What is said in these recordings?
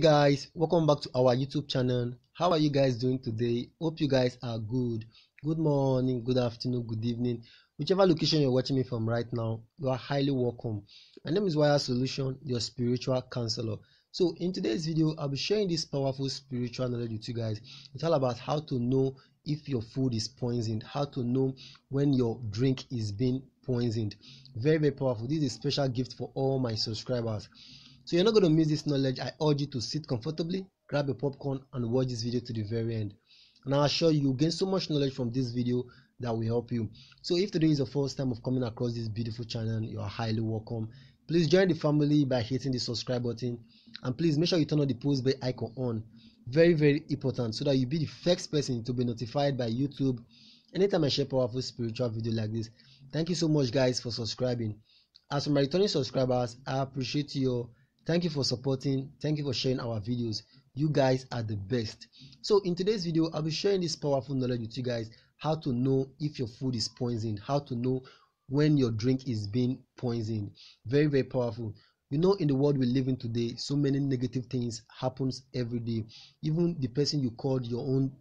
guys, welcome back to our YouTube channel. How are you guys doing today? Hope you guys are good. Good morning, good afternoon, good evening. Whichever location you're watching me from right now, you are highly welcome. My name is Waya Solution, your spiritual counselor. So, in today's video, I'll be sharing this powerful spiritual knowledge with you guys. It's all about how to know if your food is poisoned, how to know when your drink is being poisoned. Very, very powerful. This is a special gift for all my subscribers. So you're not going to miss this knowledge. I urge you to sit comfortably, grab a popcorn, and watch this video to the very end. And I assure you, you'll gain so much knowledge from this video that will help you. So if today is the first time of coming across this beautiful channel, you are highly welcome. Please join the family by hitting the subscribe button, and please make sure you turn on the post bell icon on. Very, very important, so that you be the first person to be notified by YouTube anytime I share powerful spiritual video like this. Thank you so much, guys, for subscribing. As for my returning subscribers, I appreciate your Thank you for supporting. Thank you for sharing our videos. You guys are the best. So in today's video, I'll be sharing this powerful knowledge with you guys how to know if your food is poisoned, how to know when your drink is being poisoned. Very, very powerful. You know, in the world we live in today, so many negative things happens every day. Even the person you called your own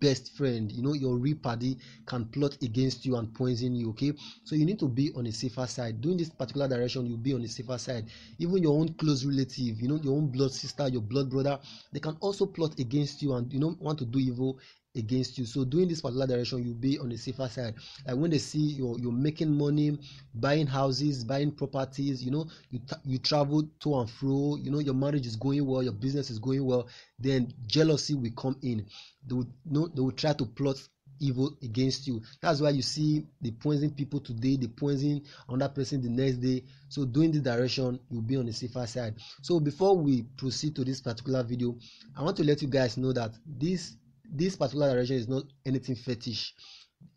best friend. You know your real party can plot against you and poison you okay? So you need to be on a safer side. Doing this particular direction you'll be on a safer side. Even your own close relative you know your own blood sister your blood brother they can also plot against you and you know want to do evil against you. So doing this particular direction you'll be on the safer side. Like when they see you're you're making money buying houses buying properties you know you you travel to and fro you know your marriage is going well your business is going well then jealousy will come in. They will know they will try to plot evil against you. That's why you see the poison people today the poison another person the next day. So doing this direction you'll be on the safer side. So before we proceed to this particular video i want to let you guys know that this this particular direction is not anything fetish.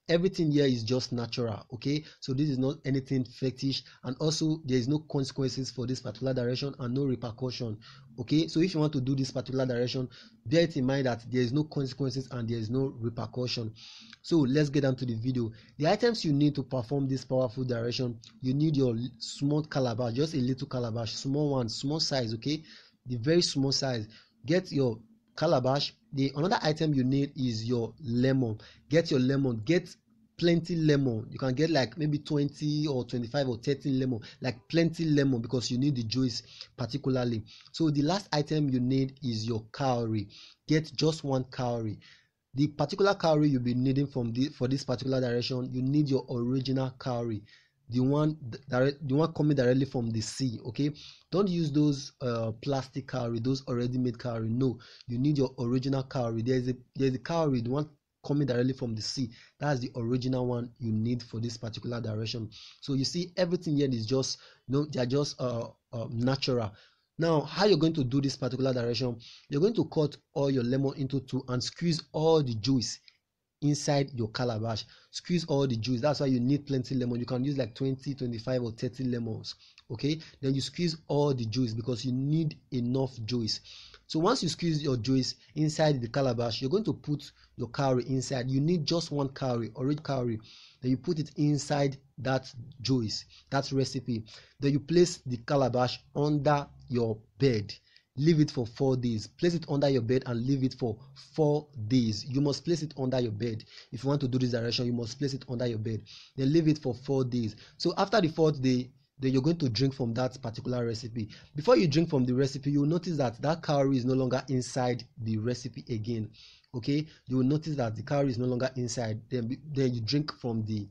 Everything here is just natural okay? So this is not anything fetish. And also there is no consequences for this particular direction and no repercussion okay? So if you want to do this particular direction bear it in mind that there is no consequences and there is no repercussion. So let's get down to the video. The items you need to perform this powerful direction you need your small calabash just a little calabash small one small size okay? The very small size. Get your calabash the another item you need is your lemon. Get your lemon. Get plenty lemon. You can get like maybe 20 or 25 or 30 lemon. Like plenty lemon because you need the juice particularly. So the last item you need is your cowrie get just one cowrie the particular cowrie you'll be needing from the for this particular direction you need your original cowrie the one direct the one coming directly from the sea okay? Don't use those uh, plastic cowrie those already made cowrie no you need your original cowrie there's a there's a cowrie the one coming directly from the sea. That's the original one you need for this particular direction. So you see everything here is just you know they're just uh, uh natural. Now how you're going to do this particular direction? You're going to cut all your lemon into two and squeeze all the juice inside your calabash. Squeeze all the juice. That's why you need plenty lemon. You can use like 20 25 or 30 lemons okay? Then you squeeze all the juice because you need enough juice. So once you squeeze your juice inside the calabash you're going to put your cowrie inside. You need just one cowrie or red cowrie then you put it inside that juice that recipe. Then you place the calabash under your bed leave it for four days. Place it under your bed and leave it for four days. You must place it under your bed. If you want to do this direction you must place it under your bed. Then leave it for four days. So after the fourth day then you're going to drink from that particular recipe. Before you drink from the recipe you'll notice that that cowrie is no longer inside the recipe again. Okay? You will notice that the cowrie is no longer inside. Then then you drink from the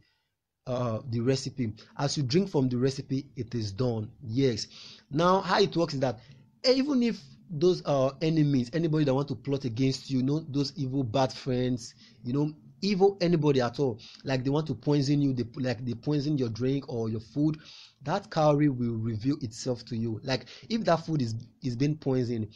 uh, the recipe. As you drink from the recipe it is done. Yes. Now how it works is that even if those are enemies anybody that want to plot against you, you know those evil bad friends you know evil anybody at all like they want to poison you they like they poison your drink or your food that cowrie will reveal itself to you. Like if that food is is being poisoned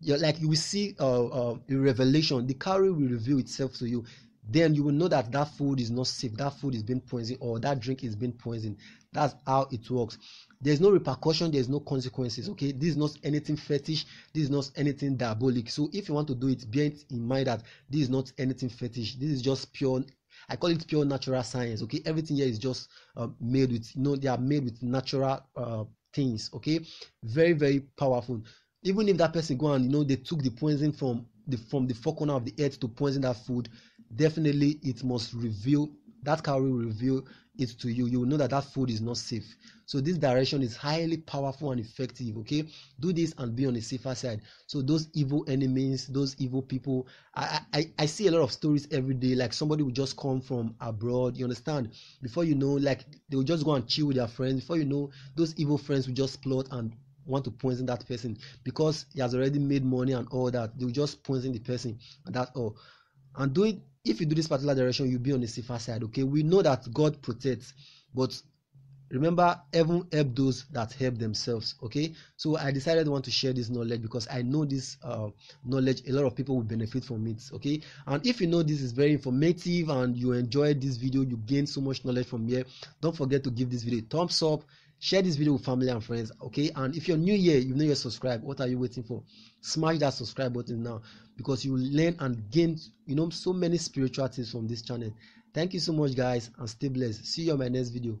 you're like you will see uh, uh, a revelation. The cowrie will reveal itself to you. Then you will know that that food is not safe that food is being poisoned or that drink is being poisoned that's how it works. There's no repercussion there's no consequences okay? This is not anything fetish this is not anything diabolic. So if you want to do it bear it in mind that this is not anything fetish. This is just pure i call it pure natural science okay? Everything here is just uh, made with you know they are made with natural uh, things okay? Very very powerful. Even if that person go and you know they took the poison from the from the four corner of the earth to poison that food definitely it must reveal that cowrie will reveal it to you. You will know that that food is not safe. So this direction is highly powerful and effective okay? Do this and be on the safer side. So those evil enemies those evil people I, I i see a lot of stories every day. Like somebody will just come from abroad you understand? Before you know like they will just go and chill with their friends. Before you know those evil friends will just plot and want to poison that person because he has already made money and all that. They will just poison the person and that's all. And do it if you do this particular direction you'll be on the safer side okay? We know that god protects but remember heaven help those that help themselves okay? So i decided I want to share this knowledge because i know this uh, knowledge a lot of people will benefit from it okay? And if you know this is very informative and you enjoyed this video you gain so much knowledge from here don't forget to give this video a thumbs up share this video with family and friends okay? And if you're new here you've not yet subscribed what are you waiting for? Smash that subscribe button now because you will learn and gain you know so many spiritual things from this channel. Thank you so much guys and stay blessed. See you on my next video